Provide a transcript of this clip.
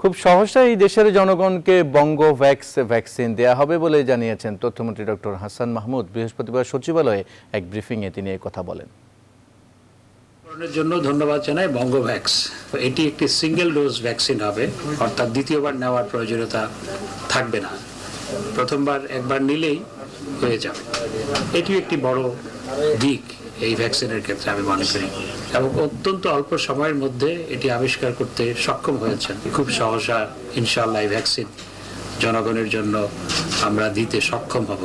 খুব সহসাই দেশের জনগণকে বঙ্গভ্যাক্স ভ্যাকসিন দেয়া হবে বলে জানিয়েছেন তথ্যমন্ত্রী ডক্টর হাসান মাহমুদ। বৃহস্পতিবার সচিবালয়ে এক ব্রিফিংয়ে তিনি কথা বলেন। জন্য ধন্যবাদ জানাই বঙ্গভ্যাক্স এটি একটি সিঙ্গেল ডোজ ভ্যাকসিন হবে, অর্থাৎ দ্বিতীয়বার নেওয়ার প্রয়োজনীয়তা থাকবে না। প্রথমবার একবার নিলেই হয়ে যাবে। এটি একটি বড় দিক। এই ভ্যাকসিনের ক্ষেত্রে আমি মনে করি। এবং অত্যন্ত অল্প সময়ের মধ্যে এটি আবিষ্কার করতে সক্ষম হয়েছেন। খুব সহসা ইনশাল্লাহ এই ভ্যাকসিন জনগণের জন্য আমরা দিতে সক্ষম হব।